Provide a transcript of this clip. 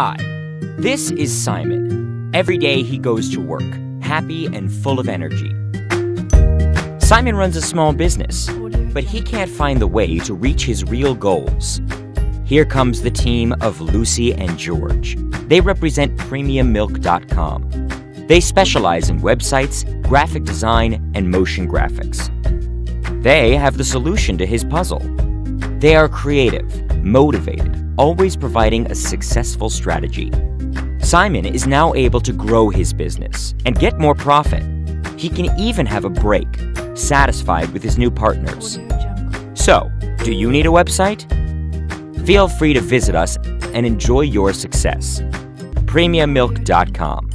Hi, this is Simon. Every day he goes to work, happy and full of energy. Simon runs a small business, but he can't find the way to reach his real goals. Here comes the team of Lucy and George. They represent PremiumMilk.com. They specialize in websites, graphic design, and motion graphics. They have the solution to his puzzle. They are creative, motivated, always providing a successful strategy. Simon is now able to grow his business and get more profit. He can even have a break, satisfied with his new partners. So, do you need a website? Feel free to visit us and enjoy your success. PremiumMilk.com.